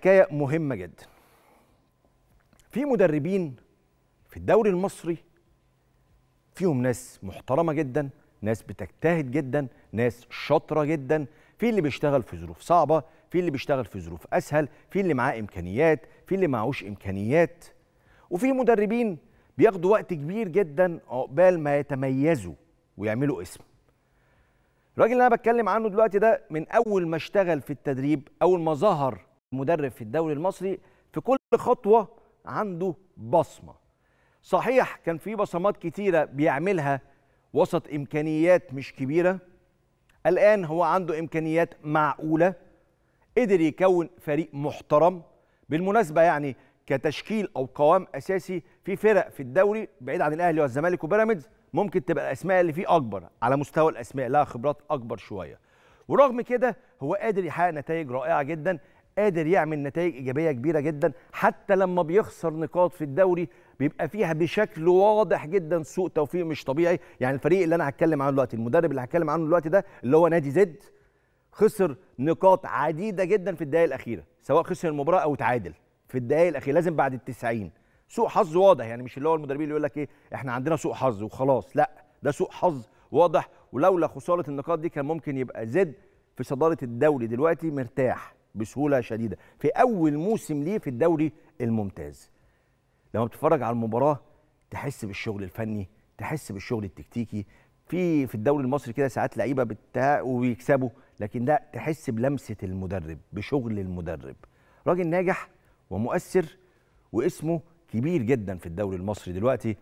حكاية مهمة جدا. في مدربين في الدوري المصري فيهم ناس محترمة جدا ناس بتجتهد جدا ناس شاطرة جدا. في اللي بيشتغل في ظروف صعبة في اللي بيشتغل في ظروف أسهل في اللي معاه إمكانيات في اللي معهوش إمكانيات. وفي مدربين بياخدوا وقت كبير جدا عقبال ما يتميزوا ويعملوا اسم. الراجل اللي أنا بتكلم عنه دلوقتي ده من أول ما اشتغل في التدريب أول ما ظهر مدرب في الدوري المصري في كل خطوة عنده بصمة. صحيح كان في بصمات كتيرة بيعملها وسط إمكانيات مش كبيرة. الآن هو عنده إمكانيات معقولة. قدر يكون فريق محترم. بالمناسبة يعني كتشكيل أو قوام أساسي في فرق في الدوري بعيد عن الأهلي والزمالك وبيراميدز ممكن تبقى الأسماء اللي فيه أكبر على مستوى الأسماء لها خبرات أكبر شوية. ورغم كده هو قادر يحقق نتائج رائعة جدا. قادر يعمل نتائج إيجابية كبيرة جدا. حتى لما بيخسر نقاط في الدوري بيبقى فيها بشكل واضح جدا سوء توفيق مش طبيعي. يعني الفريق اللي أنا هتكلم عنه دلوقتي المدرب اللي هتكلم عنه دلوقتي ده اللي هو نادي زد خسر نقاط عديدة جدا في الدقائق الأخيرة سواء خسر المباراة أو تعادل في الدقائق الأخيرة لازم بعد التسعين. سوء حظ واضح يعني مش اللي هو المدربين اللي يقول لك إيه إحنا عندنا سوء حظ وخلاص لأ ده سوء حظ واضح. ولولا خسارة النقاط دي كان ممكن يبقى زد في صدارة الدوري دلوقتي مرتاح. بسهولة شديدة. في أول موسم ليه في الدوري الممتاز. لما بتتفرج على المباراة تحس بالشغل الفني تحس بالشغل التكتيكي. في في الدوري المصري كده ساعات لعيبة بتها وبيكسبوا لكن ده تحس بلمسة المدرب بشغل المدرب. راجل ناجح ومؤثر واسمه كبير جدا في الدوري المصري دلوقتي.